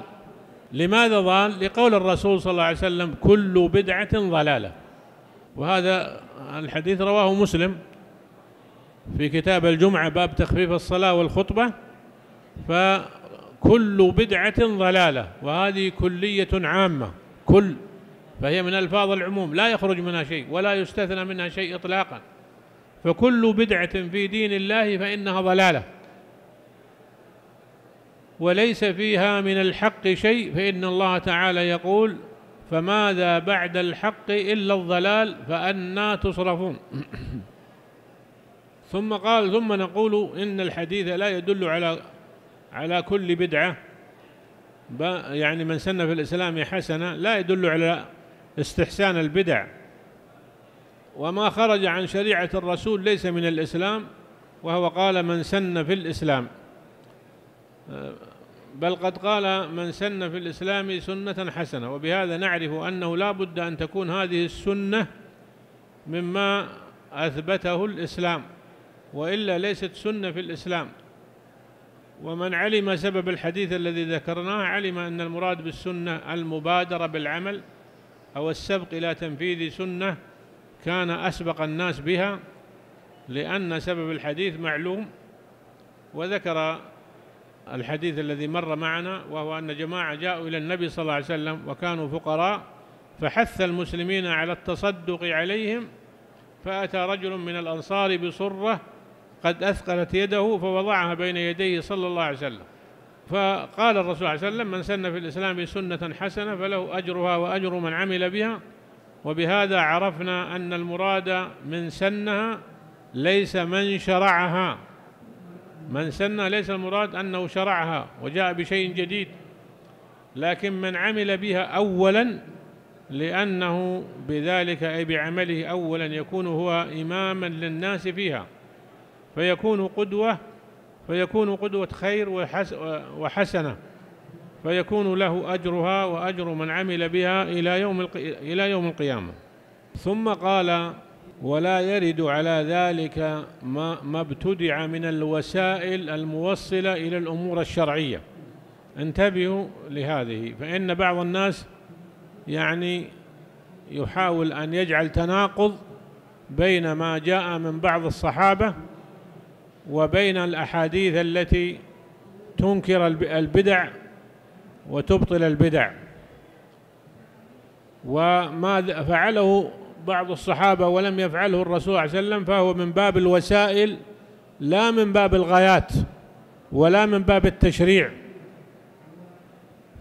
لماذا ضال؟ لقول الرسول صلى الله عليه وسلم كل بدعة ضلالة. وهذا الحديث رواه مسلم في كتاب الجمعة باب تخفيف الصلاة والخطبة. فكل بدعة ضلالة وهذه كلية عامة. كل فهي من ألفاظ العموم لا يخرج منها شيء ولا يستثنى منها شيء إطلاقا. فكل بدعة في دين الله فإنها ضلالة. وليس فيها من الحق شيء فإن الله تعالى يقول فماذا بعد الحق إلا الضلال فأنا تصرفون. ثم قال ثم نقول إن الحديث لا يدل على على كل بدعة. يعني من سن في الإسلام حسنة لا يدل على استحسان البدع. وما خرج عن شريعة الرسول ليس من الإسلام وهو قال من سن في الإسلام. بل قد قال من سن في الإسلام سنة حسنة. وبهذا نعرف أنه لا بد أن تكون هذه السنة مما أثبته الإسلام وإلا ليست سنة في الإسلام. ومن علم سبب الحديث الذي ذكرناه علم أن المراد بالسنة المبادرة بالعمل. أو السبق إلى تنفيذ سنة كان أسبق الناس بها لأن سبب الحديث معلوم وذكر الحديث الذي مر معنا وهو أن جماعة جاءوا إلى النبي صلى الله عليه وسلم وكانوا فقراء فحث المسلمين على التصدق عليهم فأتى رجل من الأنصار بصرة قد أثقلت يده فوضعها بين يديه صلى الله عليه وسلم. فقال الرسول صلى الله عليه وسلم من سن في الإسلام سنة حسنة فله أجرها وأجر من عمل بها وبهذا عرفنا أن المراد من سنها ليس من شرعها. من سن ليس المراد أنه شرعها وجاء بشيء جديد لكن من عمل بها أولا لأنه بذلك أي بعمله أولا يكون هو إماما للناس فيها فيكون قدوة فيكون قدوة خير وحسنة فيكون له أجرها وأجر من عمل بها إلى يوم إلى يوم القيامة. ثم قال ولا يرد على ذلك ما, ما ابتدع من الوسائل الموصلة إلى الأمور الشرعية. انتبهوا لهذه فإن بعض الناس يعني يحاول أن يجعل تناقض بين ما جاء من بعض الصحابة وبين الأحاديث التي تنكر البدع وتبطل البدع. وما فعله بعض الصحابة ولم يفعله الرسول صلى الله عليه وسلم فهو من باب الوسائل لا من باب الغايات ولا من باب التشريع.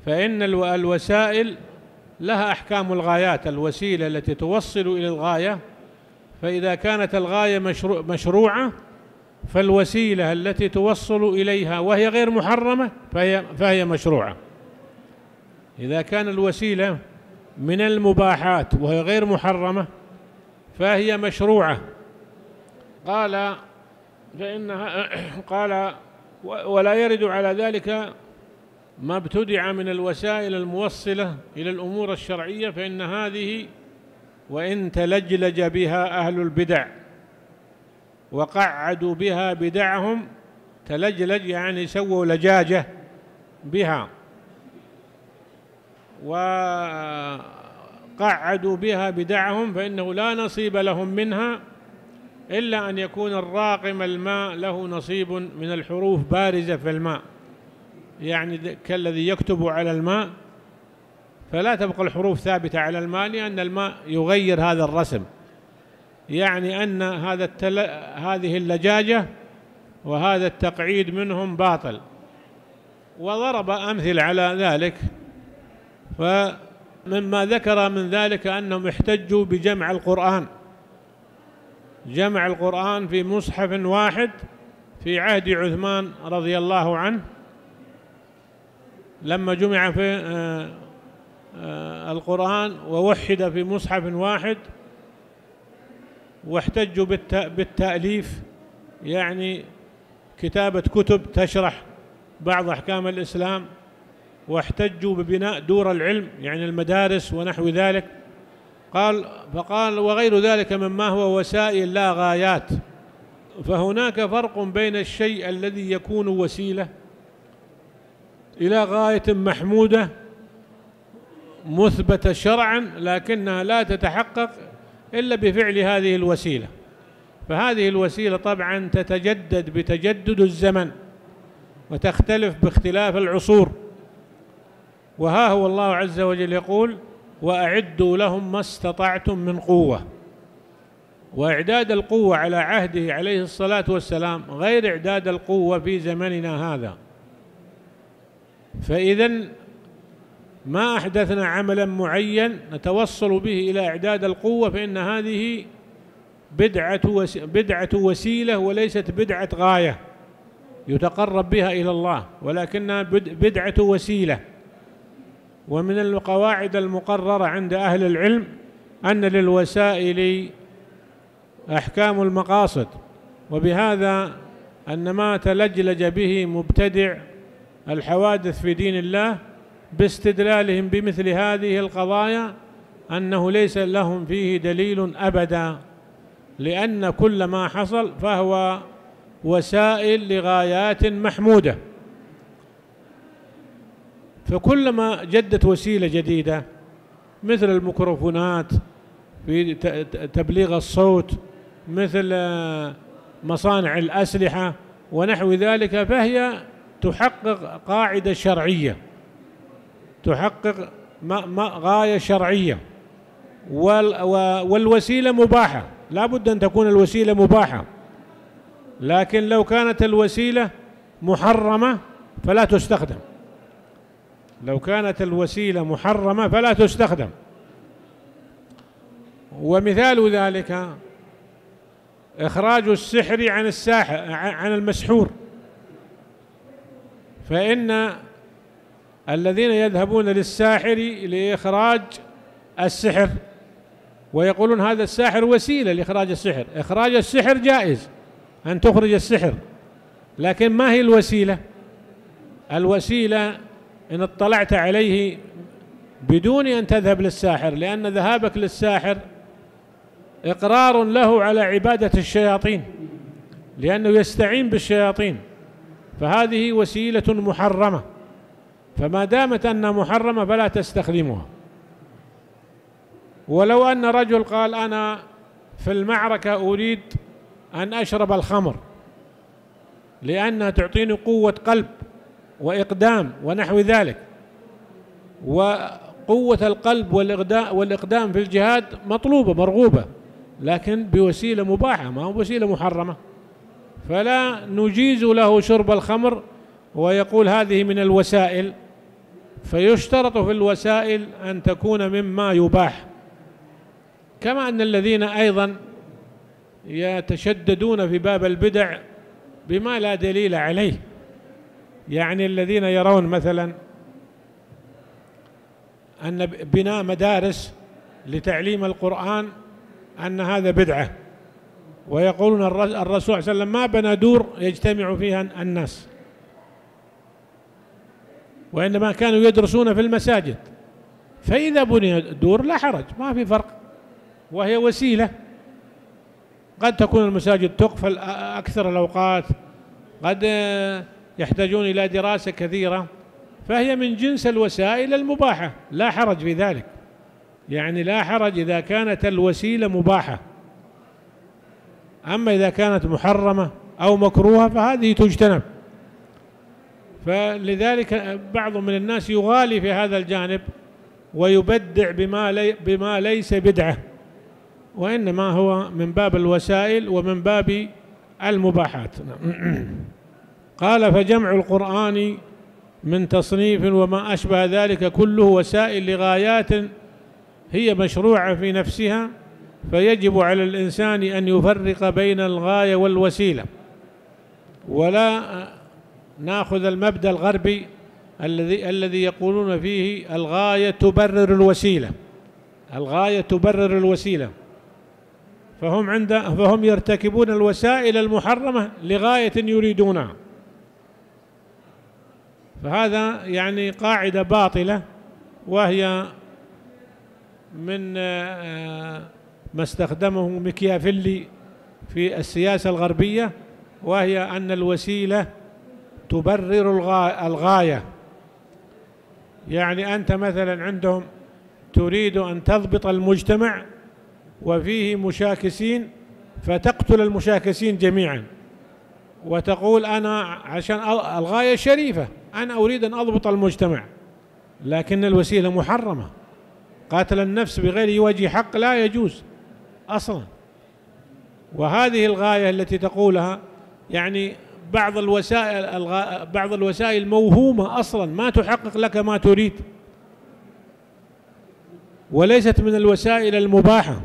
فإن الوسائل لها أحكام الغايات الوسيلة التي توصل إلى الغاية. فإذا كانت الغاية مشروع مشروعة فالوسيلة التي توصل إليها وهي غير محرمة فهي, فهي مشروعة. إذا كان الوسيلة من المباحات وهي غير محرمة فهي مشروعة. قال فإنها قال ولا يرد على ذلك ما ابتدع من الوسائل الموصلة إلى الأمور الشرعية فإن هذه وإن تلجلج بها أهل البدع. وقعدوا بها بدعهم تلجلج يعني سووا لجاجة بها. وقعدوا بها بدعهم فإنه لا نصيب لهم منها إلا أن يكون الراقم الماء له نصيب من الحروف بارزة في الماء. يعني كالذي يكتب على الماء فلا تبقى الحروف ثابتة على الماء لأن الماء يغير هذا الرسم. يعني أن هذا التل... هذه اللجاجة وهذا التقعيد منهم باطل. وضرب أمثل على ذلك فمما ذكر من ذلك أنهم احتجوا بجمع القرآن. جمع القرآن في مصحف واحد في عهد عثمان رضي الله عنه. لما جمع في آه، آه، القرآن ووحد في مصحف واحد واحتجوا بالتأليف. يعني كتابة كتب تشرح بعض أحكام الإسلام واحتجوا ببناء دور العلم يعني المدارس ونحو ذلك. قال فقال وغير ذلك مما هو وسائل لا غايات. فهناك فرق بين الشيء الذي يكون وسيلة إلى غاية محمودة مثبتة شرعا لكنها لا تتحقق إلا بفعل هذه الوسيلة. فهذه الوسيلة طبعا تتجدد بتجدد الزمن وتختلف باختلاف العصور. وها هو الله عز وجل يقول وأعدوا لهم ما استطعتم من قوة. وإعداد القوة على عهده عليه الصلاة والسلام غير إعداد القوة في زمننا هذا. فاذا ما أحدثنا عملا معين نتوصل به إلى إعداد القوة فإن هذه بدعة بدعة وسيلة وليست بدعة غاية يتقرب بها إلى الله ولكنها بدعة وسيلة. ومن القواعد المقررة عند أهل العلم أن للوسائل أحكام المقاصد وبهذا أن ما تلجلج به مبتدع الحوادث في دين الله باستدلالهم بمثل هذه القضايا أنه ليس لهم فيه دليل أبدا لأن كل ما حصل فهو وسائل لغايات محمودة. فكلما جدت وسيلة جديدة مثل الميكروفونات في تبليغ الصوت مثل مصانع الأسلحة ونحو ذلك فهي تحقق قاعدة شرعية. تحقق غاية شرعية. والوسيلة مباحة. لا بد أن تكون الوسيلة مباحة. لكن لو كانت الوسيلة محرمة فلا تستخدم. لو كانت الوسيلة محرمة فلا تستخدم. ومثال ذلك إخراج السحر عن الساحر عن المسحور. فإن الذين يذهبون للساحر لإخراج السحر ويقولون هذا الساحر وسيلة لإخراج السحر. إخراج السحر جائز أن تخرج السحر لكن ما هي الوسيلة؟ الوسيلة إن اطلعت عليه بدون أن تذهب للساحر لأن ذهابك للساحر إقرار له على عبادة الشياطين لأنه يستعين بالشياطين. فهذه وسيلة محرمة. فما دامت أنها محرمة فلا تستخدمها. ولو أن رجل قال أنا في المعركة أريد أن أشرب الخمر لأنها تعطيني قوة قلب وإقدام ونحو ذلك وقوة القلب والإقدام في الجهاد مطلوبة مرغوبة لكن بوسيلة مباحة ما هو بوسيلة محرمة. فلا نجيز له شرب الخمر ويقول هذه من الوسائل فيشترط في الوسائل أن تكون مما يباح. كما أن الذين أيضا يتشددون في باب البدع بما لا دليل عليه. يعني الذين يرون مثلا أن بناء مدارس لتعليم القرآن أن هذا بدعة. ويقولون الرسول صلى الله عليه وسلم ما بنى دور يجتمع فيها الناس. وإنما كانوا يدرسون في المساجد. فإذا بني دور لا حرج ما في فرق. وهي وسيلة. قد تكون المساجد تقفل أكثر الأوقات. قد يحتاجون إلى دراسة كثيرة. فهي من جنس الوسائل المباحة. لا حرج في ذلك. يعني لا حرج إذا كانت الوسيلة مباحة. أما إذا كانت محرمة أو مكروهة فهذه تجتنب. فلذلك بعض من الناس يغالي في هذا الجانب ويبدع بما, لي بما ليس بدعة وإنما هو من باب الوسائل ومن باب المباحات. قال فجمع القرآن من تصنيف وما أشبه ذلك كله وسائل لغايات هي مشروعة في نفسها فيجب على الإنسان أن يفرق بين الغاية والوسيلة ولا ناخذ المبدأ الغربي الذي الذي يقولون فيه الغاية تبرر الوسيلة. الغاية تبرر الوسيلة. فهم عند فهم يرتكبون الوسائل المحرمة لغاية يريدونها. فهذا يعني قاعدة باطلة وهي من آه، ما استخدمه ميكيافيلي في السياسة الغربية وهي أن الوسيلة تبرر الغاية. يعني أنت مثلا عندهم تريد أن تضبط المجتمع وفيه مشاكسين فتقتل المشاكسين جميعا. وتقول أنا عشان الغاية شريفة أنا أريد أن أضبط المجتمع. لكن الوسيلة محرمة. قاتل النفس بغير وجه حق لا يجوز أصلا. وهذه الغاية التي تقولها يعني بعض الوسائل بعض الوسائل موهومة أصلا ما تحقق لك ما تريد. وليست من الوسائل المباحة.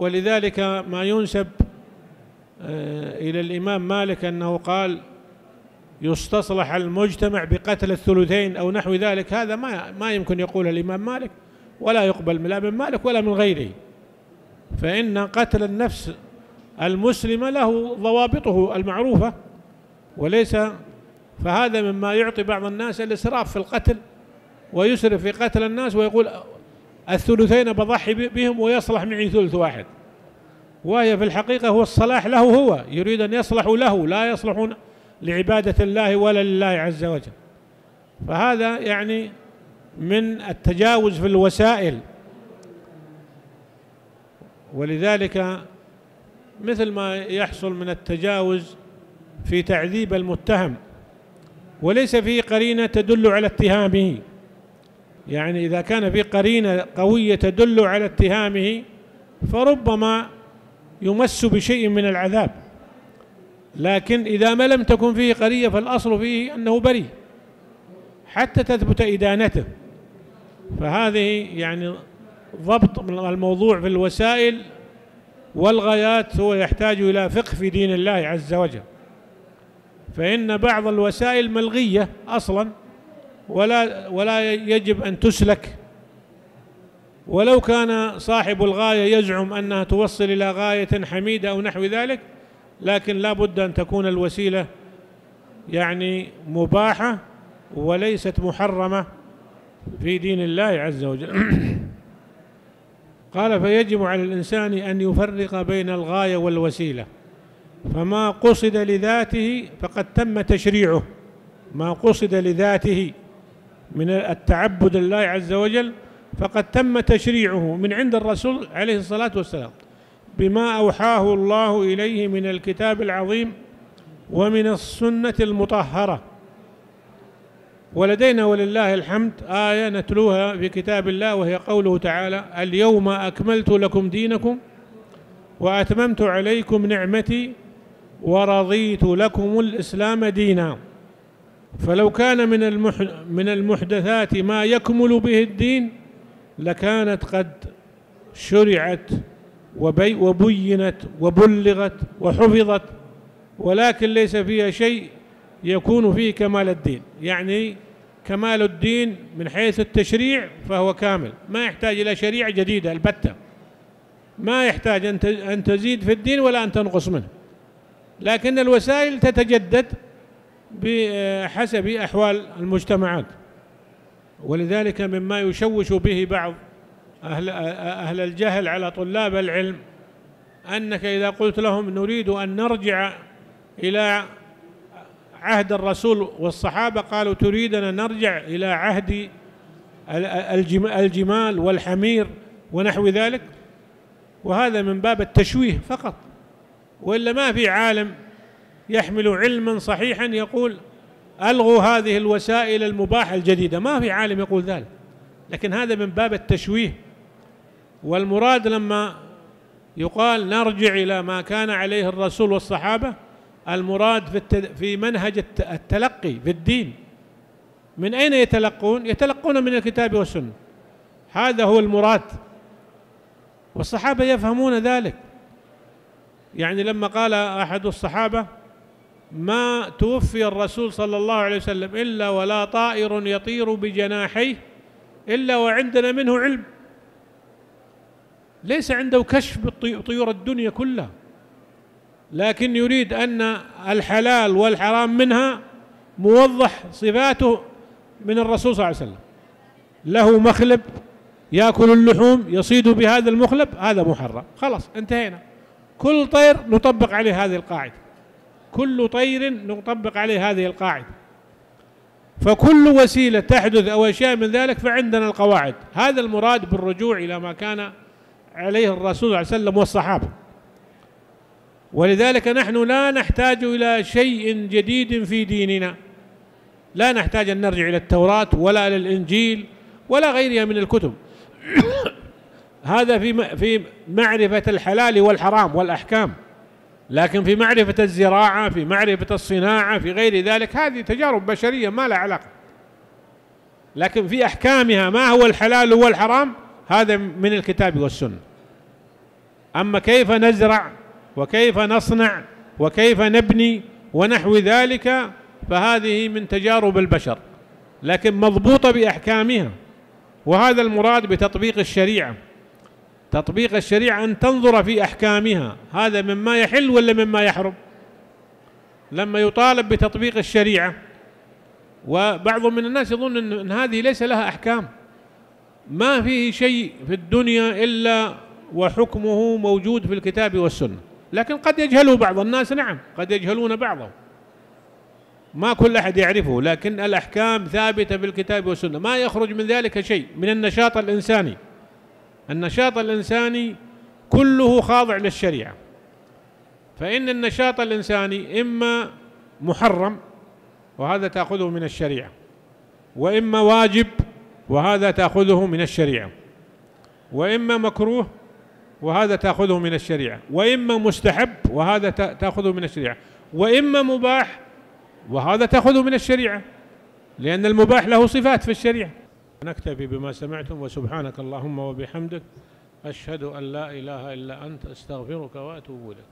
ولذلك ما ينسب آه، إلى الإمام مالك أنه قال يستصلح المجتمع بقتل الثلثين أو نحو ذلك. هذا ما ما يمكن يقول الإمام مالك ولا يقبل من من مالك ولا من غيره. فإن قتل النفس المسلمة له ضوابطه المعروفة وليس فهذا مما يعطي بعض الناس الإسراف في القتل ويسرف في قتل الناس ويقول الثلثين بضحي بهم ويصلح معي ثلث واحد. وهي في الحقيقة هو الصلاح له هو يريد أن يصلحوا له لا يصلحون لعبادة الله ولا لله عز وجل. فهذا يعني من التجاوز في الوسائل. ولذلك مثل ما يحصل من التجاوز في تعذيب المتهم وليس فيه قرينة تدل على اتهامه. يعني إذا كان في قرينة قوية تدل على اتهامه فربما يمس بشيء من العذاب. لكن إذا ما لم تكن فيه قرية فالأصل فيه أنه بريء حتى تثبت إدانته. فهذه يعني ضبط الموضوع في الوسائل والغايات هو يحتاج إلى فقه في دين الله عز وجل. فإن بعض الوسائل ملغية أصلا ولا ولا يجب أن تسلك. ولو كان صاحب الغاية يزعم أنها توصل إلى غاية حميدة أو نحو ذلك لكن لا بد أن تكون الوسيلة يعني مباحة وليست محرمة في دين الله عز وجل. قال فيجب على الإنسان أن يفرق بين الغاية والوسيلة. فما قصد لذاته فقد تم تشريعه. ما قصد لذاته من التعبد لله عز وجل فقد تم تشريعه من عند الرسول عليه الصلاة والسلام. بما أوحاه الله إليه من الكتاب العظيم ومن السنة المطهرة. ولدينا ولله الحمد. آية نتلوها في كتاب الله وهي قوله تعالى اليوم أكملت لكم دينكم وأتممت عليكم نعمتي ورضيت لكم الإسلام دينا. فلو كان من من المحدثات ما يكمل به الدين لكانت قد شرعت وبي وبينت وبلغت وحفظت ولكن ليس فيها شيء يكون فيه كمال الدين. يعني كمال الدين من حيث التشريع فهو كامل. ما يحتاج إلى شريعة جديدة البتة. ما يحتاج أن تزيد في الدين ولا أن تنقص منه. لكن الوسائل تتجدد بحسب أحوال المجتمعات. ولذلك مما يشوش به بعض أهل, أهل الجهل على طلاب العلم أنك إذا قلت لهم نريد أن نرجع إلى عهد الرسول والصحابة قالوا تريدنا نرجع إلى عهد الجمال والحمير ونحو ذلك؟ وهذا من باب التشويه فقط. وإلا ما في عالم يحمل علما صحيحا يقول ألغوا هذه الوسائل المباحة الجديدة. ما في عالم يقول ذلك. لكن هذا من باب التشويه. والمراد لما يقال نرجع إلى ما كان عليه الرسول والصحابة المراد في, في منهج التلقي في الدين. من أين يتلقون؟ يتلقون من الكتاب والسنة. هذا هو المراد. والصحابة يفهمون ذلك. يعني لما قال أحد الصحابة ما توفي الرسول صلى الله عليه وسلم إلا ولا طائر يطير بجناحيه إلا وعندنا منه علم. ليس عنده كشف بطيور الدنيا كلها. لكن يريد أن الحلال والحرام منها موضح صفاته من الرسول صلى الله عليه وسلم. له مخلب يأكل اللحوم يصيد بهذا المخلب هذا محرم. خلاص انتهينا. كل طير نطبق عليه هذه القاعدة. كل طير نطبق عليه هذه القاعدة. فكل وسيلة تحدث أو أشياء من ذلك فعندنا القواعد. هذا المراد بالرجوع إلى ما كان عليه الرسول صلى الله عليه وسلم والصحابة. ولذلك نحن لا نحتاج إلى شيء جديد في ديننا. لا نحتاج أن نرجع إلى التوراة ولا إلى الإنجيل ولا غيرها من الكتب. هذا في في معرفة الحلال والحرام والأحكام. لكن في معرفة الزراعة في معرفة الصناعة في غير ذلك هذه تجارب بشرية ما لها علاقة. لكن في أحكامها ما هو الحلال والحرام هذا من الكتاب والسنة. أما كيف نزرع وكيف نصنع وكيف نبني ونحو ذلك فهذه من تجارب البشر لكن مضبوطة بأحكامها. وهذا المراد بتطبيق الشريعة. تطبيق الشريعة أن تنظر في أحكامها هذا مما يحل ولا مما يحرم؟ لما يطالب بتطبيق الشريعة وبعض من الناس يظن أن هذه ليس لها أحكام. ما فيه شيء في الدنيا إلا وحكمه موجود في الكتاب والسنة. لكن قد يجهله بعض الناس نعم قد يجهلون بعضه ما كل أحد يعرفه لكن الأحكام ثابتة في الكتاب والسنة. ما يخرج من ذلك شيء من النشاط الإنساني. النشاط الإنساني كله خاضع للشريعة. فإن النشاط الإنساني إما محرم وهذا تأخذه من الشريعة وإما واجب وهذا تأخذه من الشريعة وإما مكروه وهذا تأخذه من الشريعة. وإما مستحب وهذا تأخذه من الشريعة. وإما مباح وهذا تأخذه من الشريعة. لأن المباح له صفات في الشريعة. نكتفي بما سمعتم وسبحانك اللهم وبحمدك. أشهد أن لا إله إلا أنت أستغفرك وأتوب إليك.